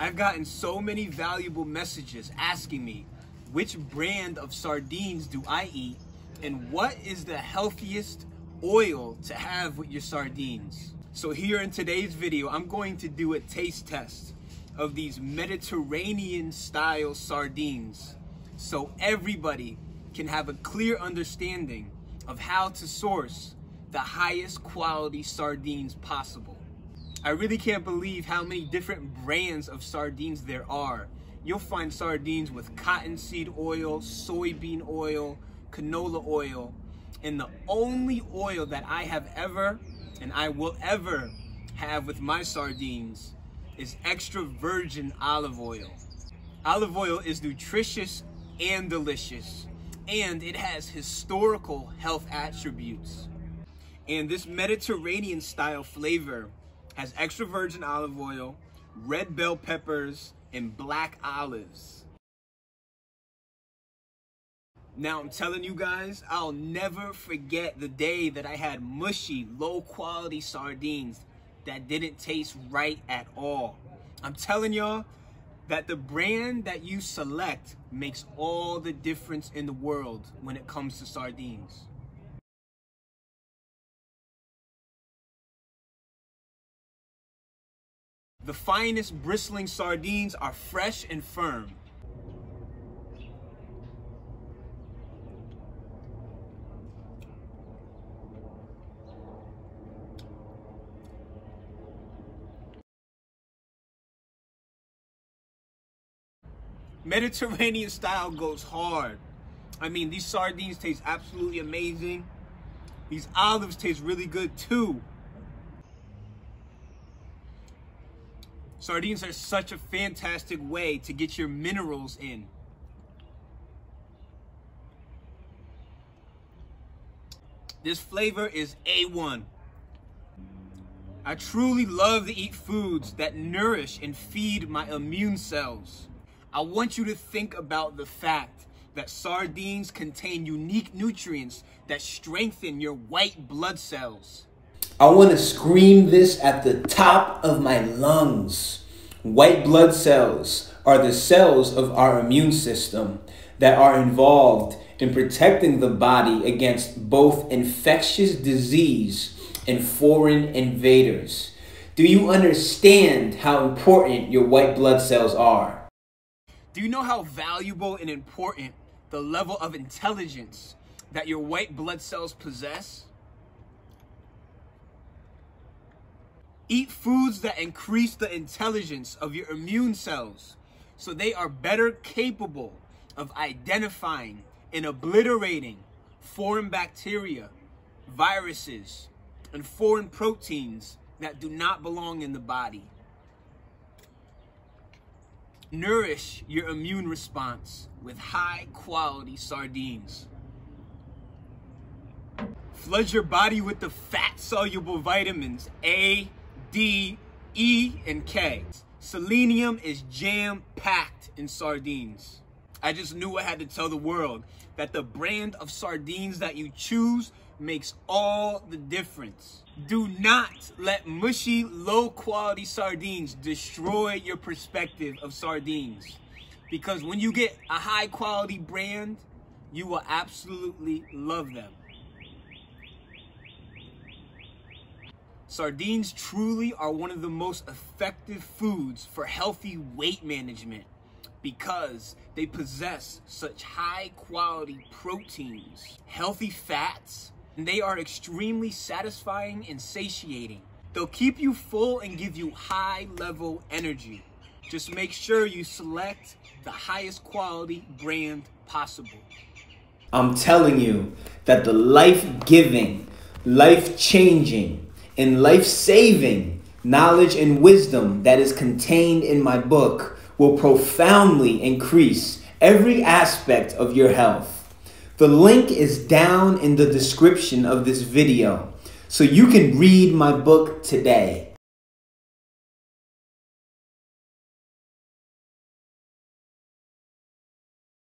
I've gotten so many valuable messages asking me which brand of sardines do I eat and what is the healthiest oil to have with your sardines. So here in today's video, I'm going to do a taste test of these Mediterranean style sardines so everybody can have a clear understanding of how to source the highest quality sardines possible. I really can't believe how many different brands of sardines there are. You'll find sardines with cottonseed oil, soybean oil, canola oil, and the only oil that I have ever and I will ever have with my sardines is extra virgin olive oil. Olive oil is nutritious and delicious, and it has historical health attributes. And this Mediterranean style flavor has extra virgin olive oil, red bell peppers, and black olives. Now I'm telling you guys, I'll never forget the day that I had mushy, low quality sardines that didn't taste right at all. I'm telling y'all that the brand that you select makes all the difference in the world when it comes to sardines. The finest brisling sardines are fresh and firm. Mediterranean style goes hard. I mean, these sardines taste absolutely amazing. These olives taste really good too. Sardines are such a fantastic way to get your minerals in. This flavor is A1. I truly love to eat foods that nourish and feed my immune cells. I want you to think about the fact that sardines contain unique nutrients that strengthen your white blood cells. I want to scream this at the top of my lungs. White blood cells are the cells of our immune system that are involved in protecting the body against both infectious disease and foreign invaders. Do you understand how important your white blood cells are? Do you know how valuable and important the level of intelligence that your white blood cells possess? Eat foods that increase the intelligence of your immune cells so they are better capable of identifying and obliterating foreign bacteria, viruses, and foreign proteins that do not belong in the body. Nourish your immune response with high quality sardines. Flood your body with the fat soluble vitamins A, D, E, and K. Selenium is jam packed in sardines. I just knew I had to tell the world that the brand of sardines that you choose makes all the difference. Do not let mushy, low quality sardines destroy your perspective of sardines. Because when you get a high quality brand, you will absolutely love them. Sardines truly are one of the most effective foods for healthy weight management because they possess such high quality proteins, healthy fats, and they are extremely satisfying and satiating. They'll keep you full and give you high level energy. Just make sure you select the highest quality brand possible. I'm telling you that the life giving, life changing, and life saving knowledge and wisdom that is contained in my book will profoundly increase every aspect of your health. The link is down in the description of this video so you can read my book today.